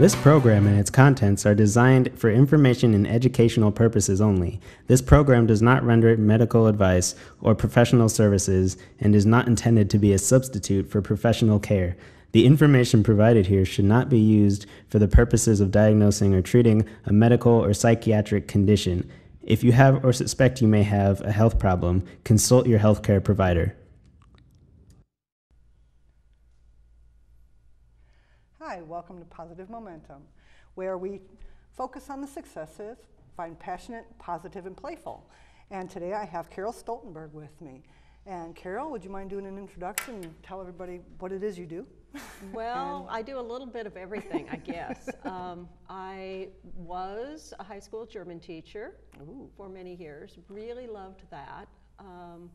This program and its contents are designed for information and educational purposes only. This program does not render medical advice or professional services and is not intended to be a substitute for professional care. The information provided here should not be used for the purposes of diagnosing or treating a medical or psychiatric condition. If you have or suspect you may have a health problem, consult your healthcare provider. Hi, welcome to Positive Momentum, where we focus on the successes, find passionate, positive, and playful. And today I have Carol Stoltenberg with me. And Carol, would you mind doing an introduction and tell everybody what it is you do? Well, I do a little bit of everything, I guess. um, I was a high school German teacher Ooh. for many years, really loved that. Um,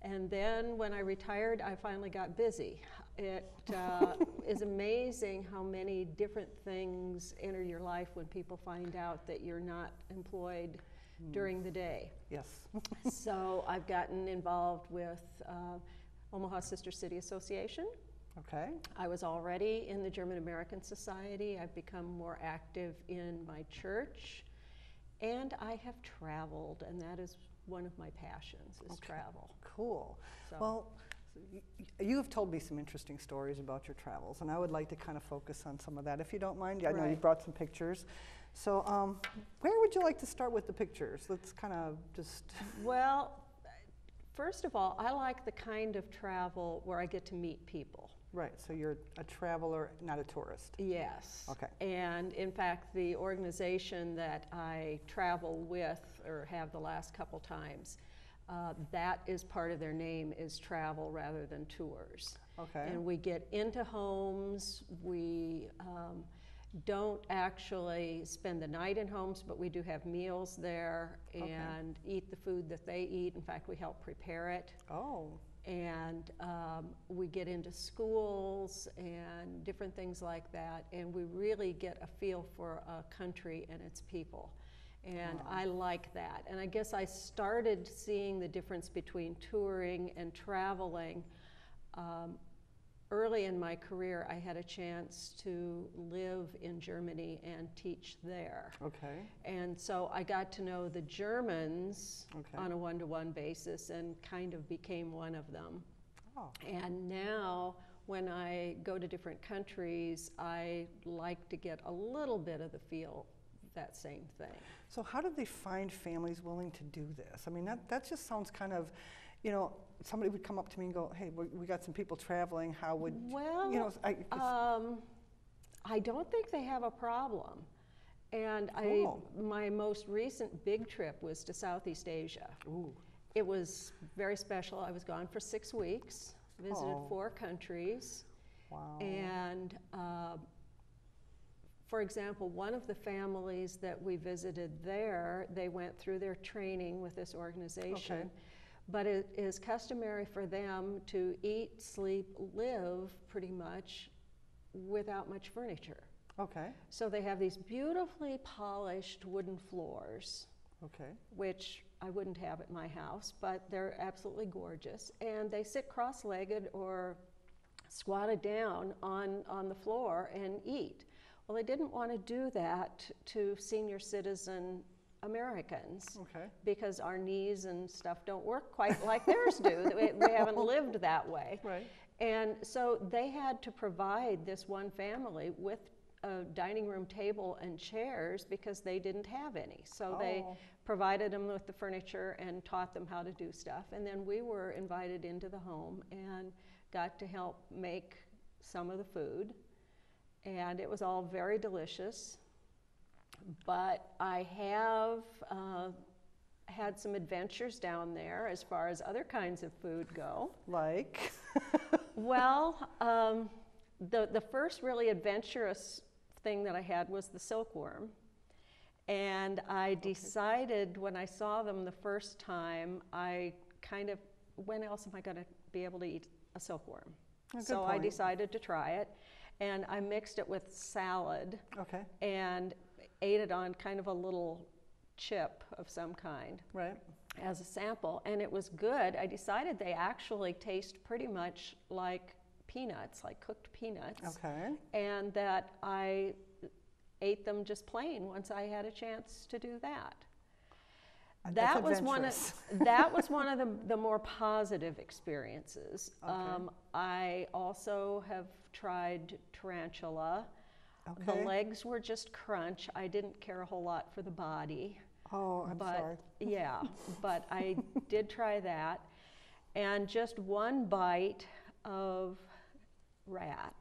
and then when I retired, I finally got busy. It uh, is amazing how many different things enter your life when people find out that you're not employed during the day. Yes. so I've gotten involved with uh, Omaha Sister City Association. okay. I was already in the German American Society. I've become more active in my church. And I have traveled, and that is one of my passions, is Okay. travel. Cool. So- Well, you have told me some interesting stories about your travels, and I would like to kind of focus on some of that, if you don't mind. I know you brought some pictures. So, um, where would you like to start with the pictures? Let's kind of just. Well, first of all, I like the kind of travel where I get to meet people. Right, so you're a traveler, not a tourist. Yes. Okay. And in fact, the organization that I travel with or have the last couple times, uh, that is part of their name is travel rather than tours. Okay. And we get into homes. We um, don't actually spend the night in homes, but we do have meals there Okay. and eat the food that they eat. In fact, we help prepare it. Oh, And um, we get into schools and different things like that. And we really get a feel for a country and its people. And Wow. I like that. And I guess I started seeing the difference between touring and traveling um, early in my career, I had a chance to live in Germany and teach there. okay. And so I got to know the Germans Okay. on a one to one basis and kind of became one of them. Oh, And now, when I go to different countries, I like to get a little bit of the feel that same thing. so how did they find families willing to do this? I mean, that, that just sounds kind of, you know, somebody would come up to me and go, hey, we, we got some people traveling, how would, Well, you know, I, Um, I don't think they have a problem. And. I, my most recent big trip was to Southeast Asia. ooh, It was very special. I was gone for six weeks, visited Oh. four countries, wow. and uh, for example, one of the families that we visited there, they went through their training with this organization. But it is customary for them to eat, sleep, live pretty much without much furniture. okay, So they have these beautifully polished wooden floors, okay, which I wouldn't have at my house, but they're absolutely gorgeous. And they sit cross legged or squatted down on, on the floor and eat. Well, they didn't want to do that to senior citizen Americans okay, because our knees and stuff don't work quite like theirs do. We, we haven't lived that way. right, And so they had to provide this one family with a dining room table and chairs because they didn't have any. So they Oh. provided them with the furniture and taught them how to do stuff. And then we were invited into the home and got to help make some of the food. And it was all very delicious. But I have uh, had some adventures down there as far as other kinds of food go. like, Well, um, the, the first really adventurous thing that I had was the silkworm. And I decided when I saw them the first time, I kind of, when else am I going to be able to eat a silkworm? A so I decided to try it. And I mixed it with salad okay, and ate it on kind of a little chip of some kind right, as a sample, and it was good. I decided they actually taste pretty much like peanuts, like cooked peanuts, okay, and that I ate them just plain once I had a chance to do that. Uh, That was one of that was one of the, the more positive experiences. Okay. Um, I also have tried tarantula. Okay. The legs were just crunch. I didn't care a whole lot for the body. Oh, I'm but sorry. yeah, but I did try that, and just one bite of rat.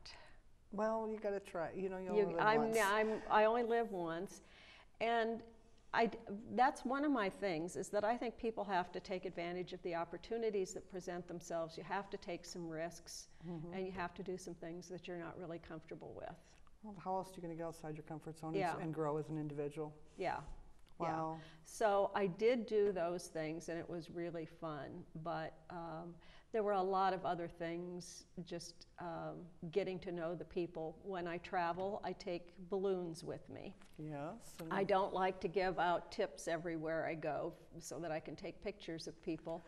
Well, you got to try. You know, you You- only live I'm, once. I'm, I only live once, and I, that's one of my things is that I think people have to take advantage of the opportunities that present themselves. You have to take some risks, Mm-hmm. and you have to do some things that you're not really comfortable with. Well, how else are you going to get outside your comfort zone and Yeah. and grow as an individual? Yeah. Yeah. Wow. So I did do those things, and it was really fun. But um, there were a lot of other things, just um, getting to know the people. When I travel, I take balloons with me. Yes. I don't like to give out tips everywhere I go f- so that I can take pictures of people.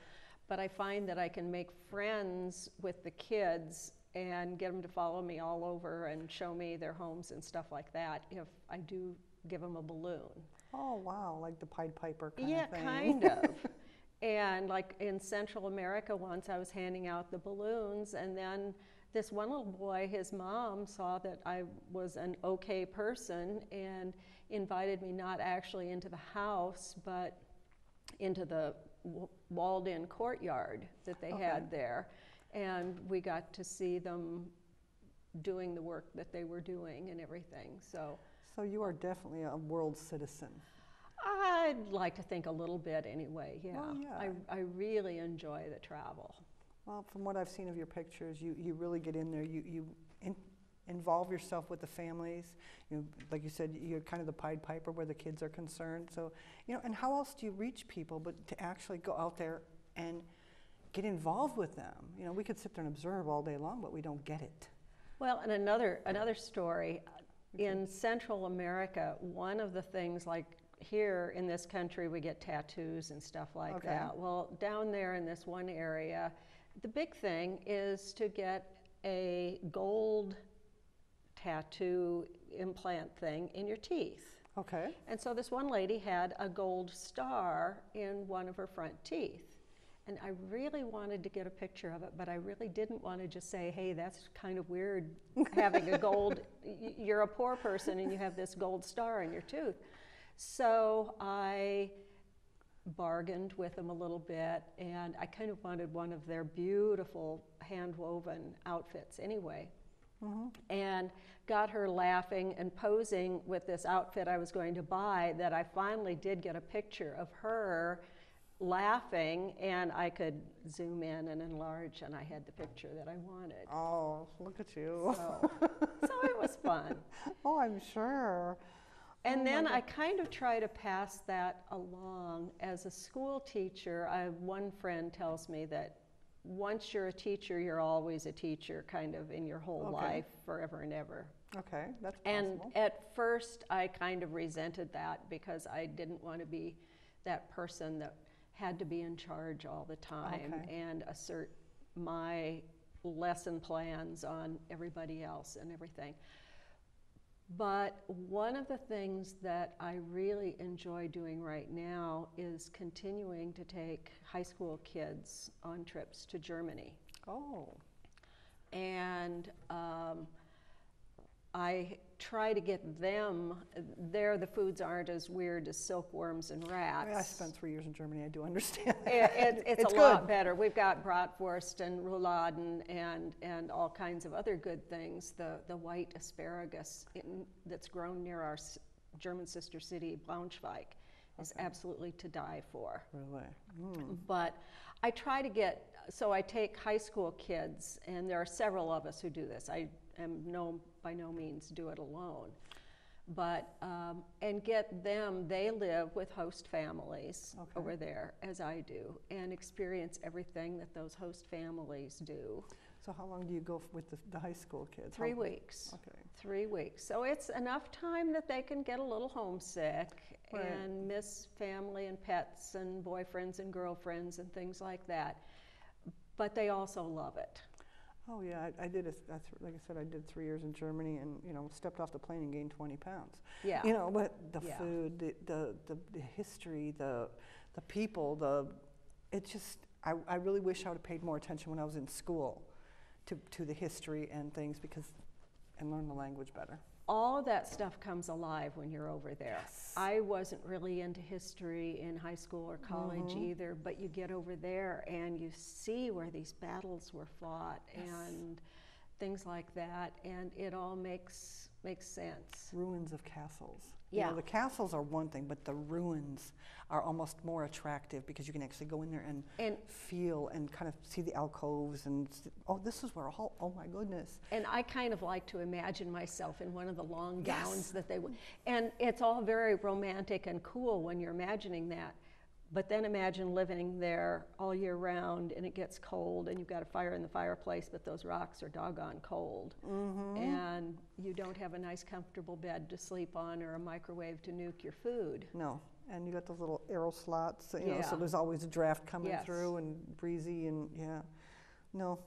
But I find that I can make friends with the kids and get them to follow me all over and show me their homes and stuff like that if I do give them a balloon. Oh, wow. Like the Pied Piper kind Yeah, of thing. kind of. And like in Central America, once I was handing out the balloons, and then this one little boy, his mom saw that I was an okay person and invited me not actually into the house, but into the walled in courtyard that they Okay. had there. And we got to see them doing the work that they were doing and everything. So So you are definitely a world citizen. I'd like to think a little bit anyway, yeah. Well, yeah. I, I really enjoy the travel. Well, from what I've seen of your pictures, you, you really get in there. You, you in, involve yourself with the families. You like you said, you're kind of the Pied Piper where the kids are concerned. So, you know, and how else do you reach people but to actually go out there and get involved with them? You know, we could sit there and observe all day long, but we don't get it. Well, and another, another story, in Central America, one of the things like here in this country, we get tattoos and stuff like Okay. that. Well, down there in this one area, the big thing is to get a gold tattoo implant thing in your teeth. Okay. And so this one lady had a gold star in one of her front teeth. And I really wanted to get a picture of it, but I really didn't want to just say, hey, that's kind of weird having a gold, you're a poor person and you have this gold star in your tooth. So I bargained with them a little bit and I kind of wanted one of their beautiful hand woven outfits anyway mm-hmm. and got her laughing and posing with this outfit I was going to buy that I finally did get a picture of her laughing and I could zoom in and enlarge and I had the picture that I wanted. Oh, look at you. So, so it was fun. Oh, I'm sure. Oh and then I kind of try to pass that along as a school teacher. I, one friend tells me that once you're a teacher, you're always a teacher, kind of in your whole Okay. life, forever and ever. Okay, that's possible. And at first, I kind of resented that because I didn't want to be that person that had to be in charge all the time Okay. and assert my lesson plans on everybody else and everything. But one of the things that I really enjoy doing right now is continuing to take high school kids on trips to Germany. Oh, and um, I try to get them. There, the foods aren't as weird as silkworms and I, rats. mean, I spent three years in Germany. I do understand. It, it, it's, It's a lot good. better. We've got bratwurst and rouladen and, and all kinds of other good things. The, the white asparagus in, that's grown near our s- German sister city, Braunschweig, is absolutely to die for. Really? Mm. But I try to get, so I take high school kids, and there are several of us who do this. I am no, by no means do it alone. But, um, and get them, they live with host families Okay. over there, as I do, and experience everything that those host families do. So how long do you go with the, the high school kids? Three How- weeks. Okay. Three weeks. So it's enough time that they can get a little homesick Right. and miss family and pets and boyfriends and girlfriends and things like that. But they also love it. Oh yeah, I, I did. A, that's like I said, I did three years in Germany, and you know, stepped off the plane and gained 20 pounds. Yeah. You know, but the Yeah. food, the, the the the history, the the people, the it just. I, I really wish I would have paid more attention when I was in school to, to the history and things because and learn the language better. All that stuff comes alive when you're over there. Yes. I wasn't really into history in high school or college Mhm. either, but you get over there and you see where these battles were fought Yes. and things like that, and it all makes makes sense. Ruins of castles. You Yeah. know, the castles are one thing, but the ruins are almost more attractive because you can actually go in there and And feel and kind of see the alcoves and oh, this is where all, oh my goodness. And I kind of like to imagine myself in one of the long Yes. gowns that they would. And it's all very romantic and cool when you're imagining that. But then imagine living there all year round and it gets cold and you've got a fire in the fireplace, but those rocks are doggone cold. Mm-hmm. And you don't have a nice, comfortable bed to sleep on or a microwave to nuke your food. No, and you got those little arrow slots, you know, so there's always a draft coming Yes. through and breezy and yeah. No,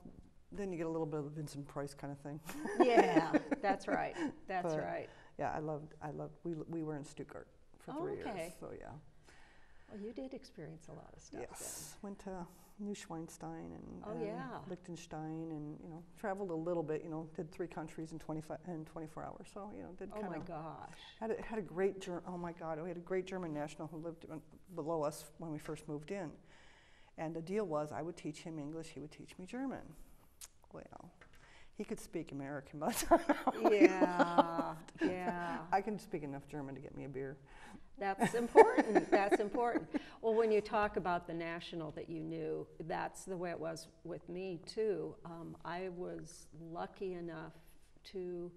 then you get a little bit of a Vincent Price kind of thing. Yeah, that's right. That's But- right. yeah, I loved, I loved, we, we were in Stuttgart for Oh, three okay. years, so yeah. Well, you did experience a lot of stuff Yes, went to Neuschwanstein and, Oh, and yeah. Liechtenstein and, you know, traveled a little bit, you know, did three countries in 25, in 24 hours, so, you know, did then. Oh kind my of. gosh. Had a, had a great Ger- oh my God, we had a great German national who lived below us when we first moved in. And the deal was I would teach him English, he would teach me German. Well, he could speak American, but Yeah, yeah. I can speak enough German to get me a beer. That's important. That's important. Well, when you talk about the national that you knew, that's the way it was with me too. Um, I was lucky enough to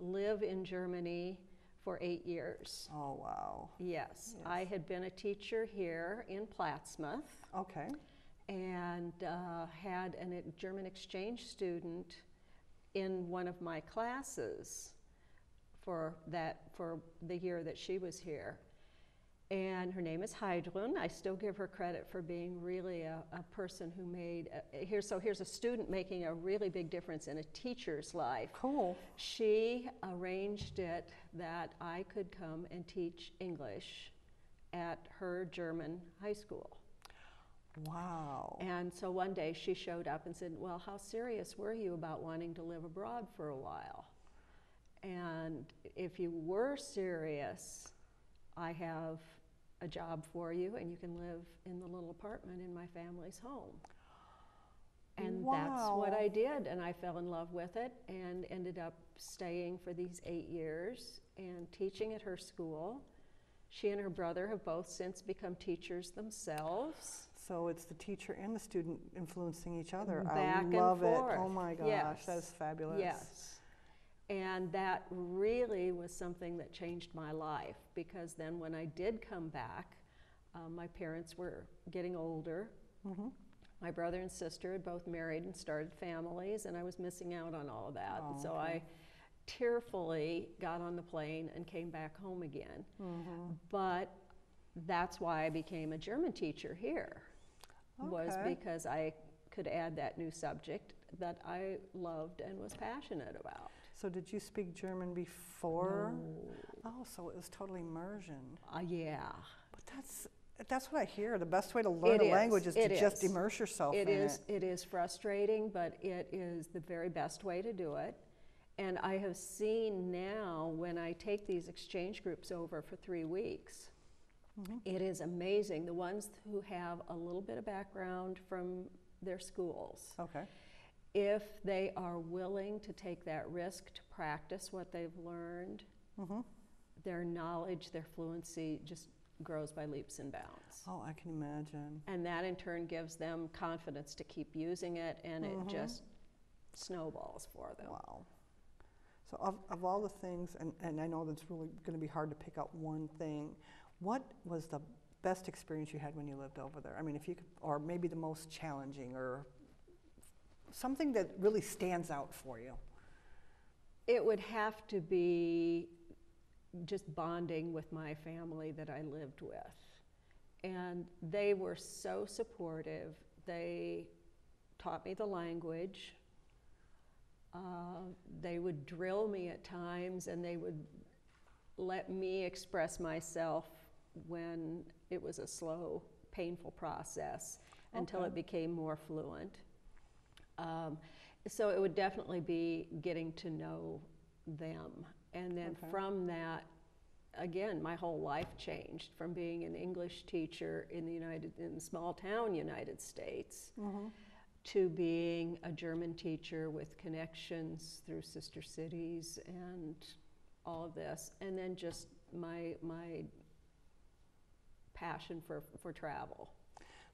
live in Germany for eight years. Oh, wow. Yes, Yes. I had been a teacher here in Plattsmouth Okay. and uh, had an, a German exchange student in one of my classes for that for the year that she was here. And her name is Heidrun. I still give her credit for being really a, a person who made a, here. So here's a student making a really big difference in a teacher's life. Cool. She arranged it that I could come and teach English at her German high school. Wow. And so one day she showed up and said, Well, how serious were you about wanting to live abroad for a while? And if you were serious, I have a job for you and you can live in the little apartment in my family's home. And that's what I did. And I fell in love with it and ended up staying for these eight years and teaching at her school. She and her brother have both since become teachers themselves. So it's the teacher and the student influencing each other. Back I and love it. Oh my gosh, Yes. that is fabulous. Yes. And that really was something that changed my life because then when I did come back, um, my parents were getting older. Mm-hmm. My brother and sister had both married and started families, and I was missing out on all of that. Oh, so okay. I tearfully got on the plane and came back home again. Mm-hmm. But that's why I became a German teacher here, was Okay. because I could add that new subject that I loved and was passionate about. So did you speak German before? Oh, so it was totally immersion. Uh, yeah. But that's that's what I hear. The best way to learn It a language is It to just is. immerse yourself It in is, it. it is frustrating, but it is the very best way to do it. And I have seen now when I take these exchange groups over for three weeks, Mm-hmm. it is amazing. The ones who have a little bit of background from their schools, Okay. if they are willing to take that risk to practice what they've learned, Mm-hmm. their knowledge, their fluency just grows by leaps and bounds. Oh, I can imagine. And that in turn gives them confidence to keep using it, and Mhm. it just snowballs for them. Wow. So of, of all the things, and, and I know that's really going to be hard to pick out one thing, what was the best experience you had when you lived over there? I mean, if you could, or maybe the most challenging, or something that really stands out for you. It would have to be just bonding with my family that I lived with. And they were so supportive. They taught me the language. Uh, they would drill me at times and they would let me express myself when it was a slow, painful process until it became more fluent. Um, so it would definitely be getting to know them. And then Okay. from that, again, my whole life changed from being an English teacher in the United, in small town United States Mm-hmm. to being a German teacher with connections through sister cities and all of this, and then just my my passion for, for travel.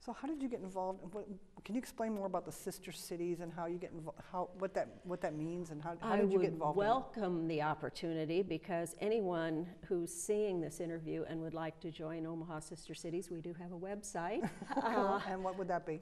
So how did you get involved? What, can you explain more about the sister cities and how you get involved? How what that what that means and how, how I did you would get involved? in it? welcome the opportunity because anyone who's seeing this interview and would like to join Omaha Sister Cities, we do have a website. Cool. and what would that be?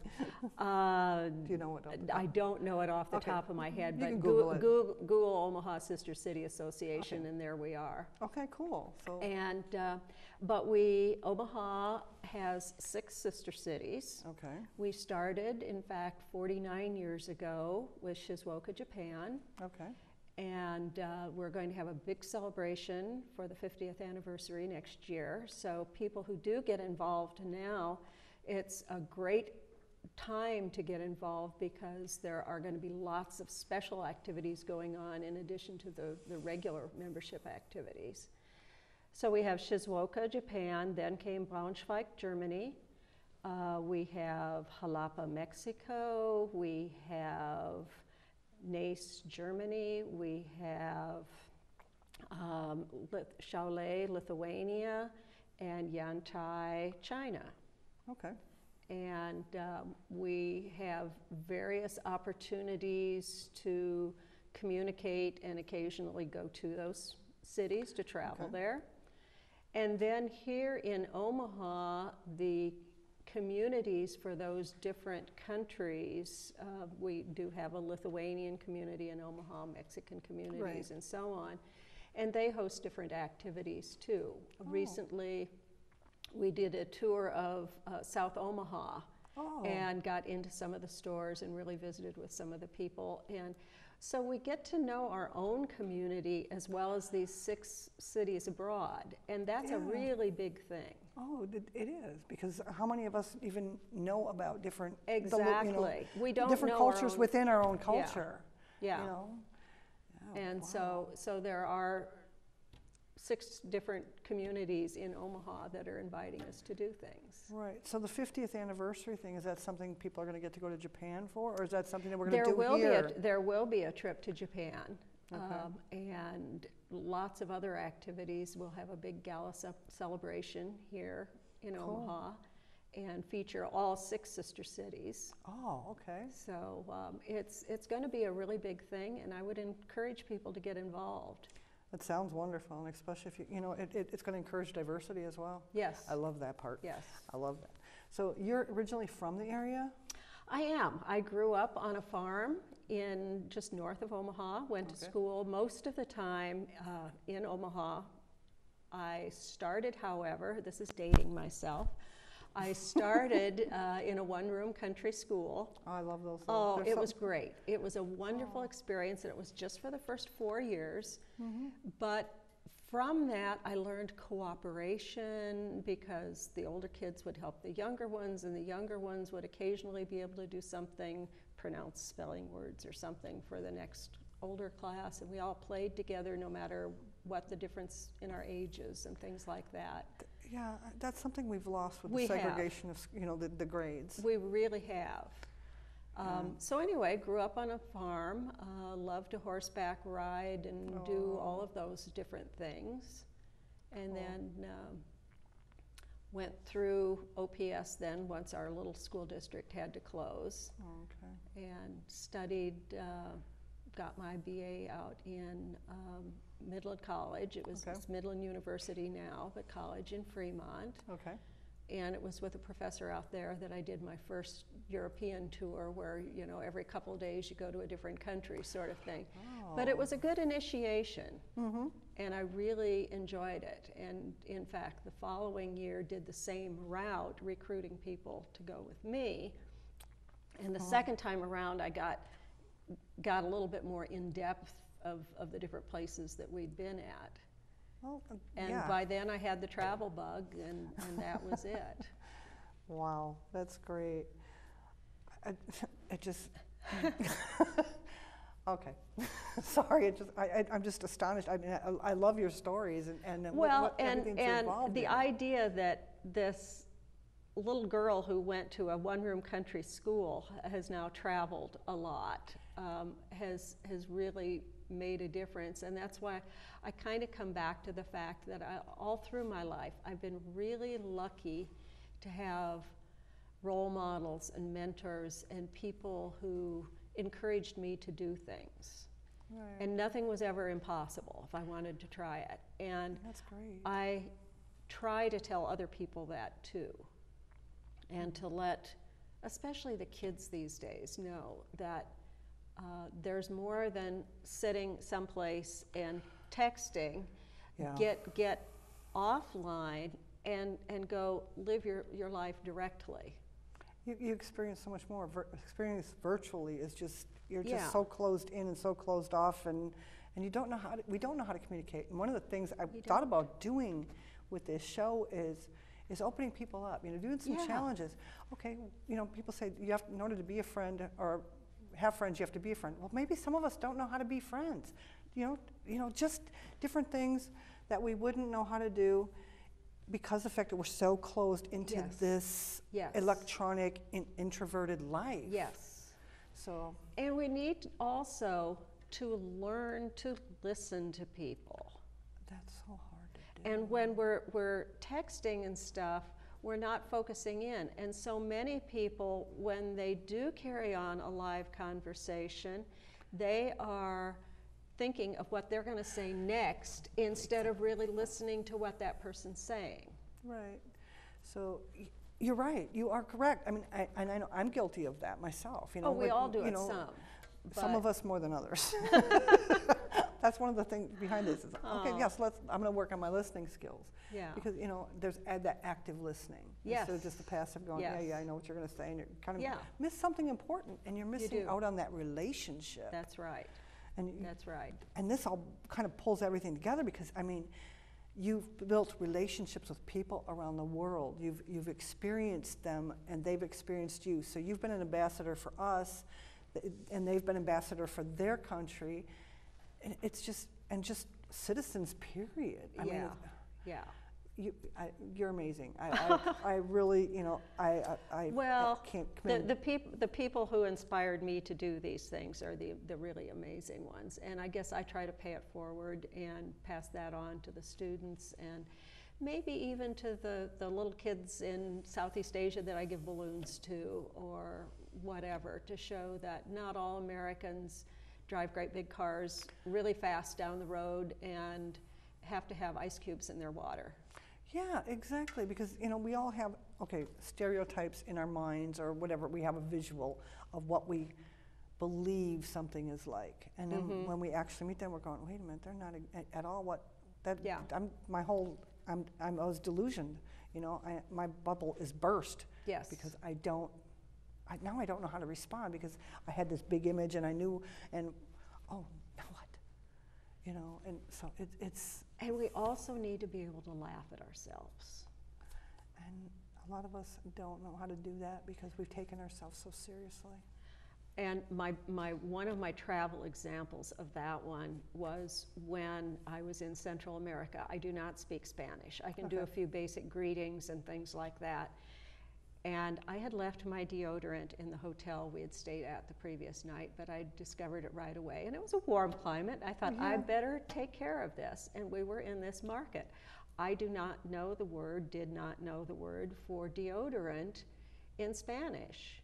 Uh, Do you know what? I don't know it off the Okay. top of my head, You but Google. Google, Google Omaha Sister City Association, and there we are. Okay, cool. So And uh, but we Omaha has six sister cities. okay, We started, in fact, 49 years ago with Shizuoka, Japan, okay, and uh, we're going to have a big celebration for the 50th anniversary next year. So people who do get involved now, it's a great time to get involved because there are going to be lots of special activities going on in addition to the, the regular membership activities. So we have Shizuoka, Japan, then came Braunschweig, Germany. Uh, we have Jalapa, Mexico. We have Naas, Germany. We have um, Lith- Šiauliai, Lithuania, and Yantai, China. okay. And um, we have various opportunities to communicate and occasionally go to those cities to travel Okay. there. And then here in Omaha, the communities for those different countries, uh, we do have a Lithuanian community in Omaha, Mexican communities, and so on. And they host different activities too. Recently, we did a tour of uh, South Omaha Oh, and got into some of the stores and really visited with some of the people. And so we get to know our own community as well as these six cities abroad. And that's a really big thing. oh, it, is because how many of us even know about different the you know, Exactly. we don't different know our cultures own- within our own culture? Yeah. You know. Yeah, and wow. so, so there are six different communities in Omaha that are inviting us to do things. Right. So the 50th anniversary thing is that something people are going to get to go to Japan for, or is that something that we're going There to do will here? be a, there will be a trip to Japan, Okay. um, and lots of other activities. We'll have a big gala ce- celebration here in Cool. Omaha, and feature all six sister cities. oh, okay. So um, it's it's going to be a really big thing, and I would encourage people to get involved. That sounds wonderful, and especially if you, you know, it, it, it's going to encourage diversity as well. Yes. I love that part. Yes. I love that. So you're originally from the area? I am. I grew up on a farm in just north of Omaha, went to school most of the time uh, in Omaha. I started, however, this is dating myself, I started uh, in a one room country school. Oh, I love those. Oh, There's it was great. It was a wonderful experience, and it was just for the first four years. Mm-hmm. But from that, I learned cooperation because the older kids would help the younger ones, and the younger ones would occasionally be able to do something, pronounce spelling words or something for the next older class. And we all played together no matter what the difference in our ages and things like that. Yeah, that's something we've lost with We the have. segregation of, you know, the, the grades. We really have. Um, So anyway, grew up on a farm, uh, loved to horseback ride and do all of those different things. And then um, went through OPS then, once our little school district had to close, Okay. and studied, uh, got my BA out in um, Midland College. It was Okay. it's Midland University now, but college in Fremont. Okay. And it was with a professor out there that I did my first European tour where, you know, every couple of days you go to a different country sort of thing. But it was a good initiation. Mm-hmm. And I really enjoyed it. And in fact, the following year did the same route, recruiting people to go with me. And the second time around, I got got a little bit more in depth of, of the different places that we'd been at. Well, uh, And yeah. by then I had the travel bug, and, and that was it. Wow, that's great. I, it just. okay, sorry. It just I, I, I'm just astonished. I mean, I, I love your stories and and Well, what, and, everything and involved the in. idea that this little girl who went to a one-room country school has now traveled a lot um, has has really made a difference, and that's why I kind of come back to the fact that I, all through my life I've been really lucky to have role models and mentors and people who encouraged me to do things. Right. And nothing was ever impossible if I wanted to try it. And That's great. I try to tell other people that too. And to let, especially the kids these days, know that uh, there's more than sitting someplace and texting. Yeah. Get, get offline and, and go live your, your life directly. You, you experience so much more. Vir- experience virtually is just you're just Yeah. so closed in and so closed off, and and you don't know how to, we don't know how to communicate. And one of the things I thought about doing with this show is is opening people up. You know, doing some Yeah. challenges. Okay, you know, people say you have in order to be a friend or have friends, you have to be a friend. Well, maybe some of us don't know how to be friends. You know, you know, just different things that we wouldn't know how to do because of the fact that we're so closed into Yes. this Yes. electronic in, introverted life. Yes. So And we need also to learn to listen to people. that's so hard to do. And when we're, we're texting and stuff, we're not focusing in. And so many people, when they do carry on a live conversation, they are thinking of what they're going to say next instead of really listening to what that person's saying. Right. So you're right. You are correct. I mean, I, and I know I'm guilty of that myself. You know, Oh, we like, all do you it know, some. Some of us more than others. That's one of the things behind this. Is okay. Oh. Yes, let's. I'm going to work on my listening skills. Yeah. Because you know, there's add that active listening instead of just the passive going. Yeah, Yes. yeah. I know what you're going to say, and you're kind of Yeah. miss something important, and you're missing do. out on that relationship. That's right. and you, That's right. and this all kind of pulls everything together because I mean, you've built relationships with people around the world. You've you've experienced them, and they've experienced you. So you've been an ambassador for us, and they've been ambassador for their country. And it's just and just citizens. Period. I mean, yeah. it- Yeah. you, I, you're amazing. I, I, I really, you know, I, I, Well, can't The, the, peop- the people who inspired me to do these things are the, the really amazing ones. And I guess I try to pay it forward and pass that on to the students and maybe even to the, the little kids in Southeast Asia that I give balloons to or whatever to show that not all Americans drive great big cars really fast down the road and have to have ice cubes in their water. Yeah, exactly. Because you know we all have okay stereotypes in our minds or whatever. We have a visual of what we believe something is like, and then Mm-hmm. when we actually meet them, we're going, wait a minute, they're not a- at all what that. Yeah. I'm my whole. I'm, I'm I was delusioned. You know, I, my bubble is burst Yes. because I don't. I, now I don't know how to respond because I had this big image and I knew and oh now what, you know, and so it, it's And we also need to be able to laugh at ourselves. And a lot of us don't know how to do that because we've taken ourselves so seriously. And my, my, one of my travel examples of that one was when I was in Central America. I do not speak Spanish. I can do a few basic greetings and things like that. And I had left my deodorant in the hotel we had stayed at the previous night, but I discovered it right away. And it was a warm climate. I thought, I Yeah. better take care of this. And we were in this market. I do not know the word, did not know the word for deodorant in Spanish.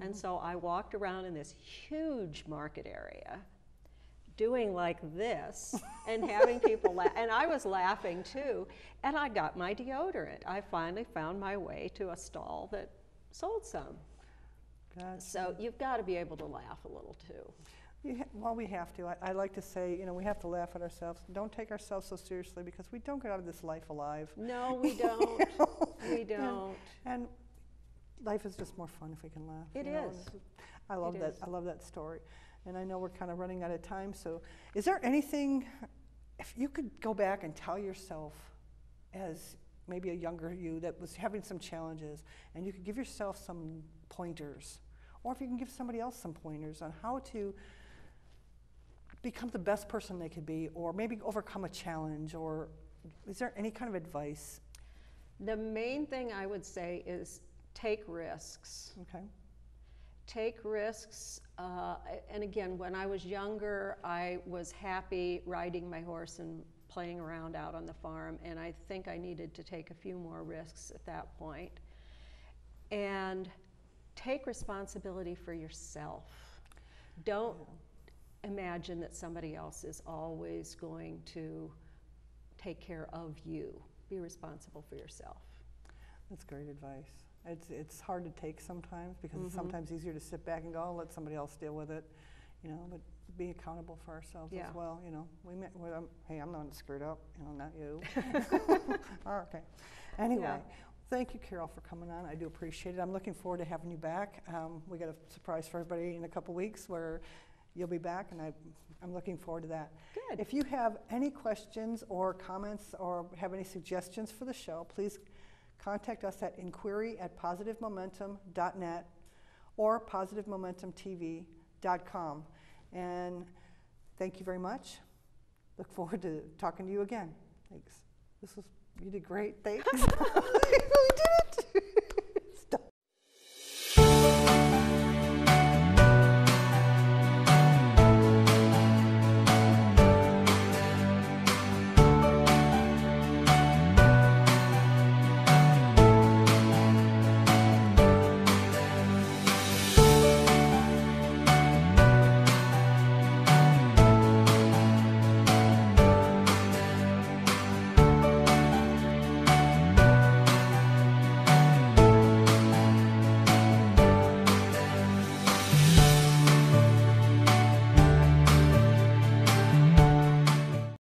And mm. so I walked around in this huge market area doing like this and having people laugh. And I was laughing too. And I got my deodorant. I finally found my way to a stall that sold some. God. So you've got to be able to laugh a little too. You ha- well, we have to. I, I like to say, you know, we have to laugh at ourselves. Don't take ourselves so seriously because we don't get out of this life alive. No, we don't. we don't. And life is just more fun if we can laugh. It you know, and is. this I love It that. is. I love that story. And I know we're kind of running out of time. So, is there anything, if you could go back and tell yourself, as maybe a younger you that was having some challenges, and you could give yourself some pointers, or if you can give somebody else some pointers on how to become the best person they could be, or maybe overcome a challenge, or is there any kind of advice? The main thing I would say is take risks. Okay. take risks. Uh, and again, when I was younger, I was happy riding my horse and playing around out on the farm, and I think I needed to take a few more risks at that point. And take responsibility for yourself. Don't imagine that somebody else is always going to take care of you. Be responsible for yourself. That's great advice. It's, it's hard to take sometimes because it's Mhm. sometimes easier to sit back and go, "Oh, let somebody else deal with it, you know, but be accountable for ourselves Yeah. as well, you know. We met, well, I'm, hey, I'm not screwed up, you know, not you. Oh, okay. Anyway, thank you, Carol, for coming on. I do appreciate it. I'm looking forward to having you back. Um, we got a surprise for everybody in a couple weeks where you'll be back, and I, I'm looking forward to that. Good. If you have any questions or comments or have any suggestions for the show, please contact us at inquiry at positivemomentum.net or positivemomentumtv.com. And thank you very much. Look forward to talking to you again. Thanks. This was, you did great. Thanks. really did it.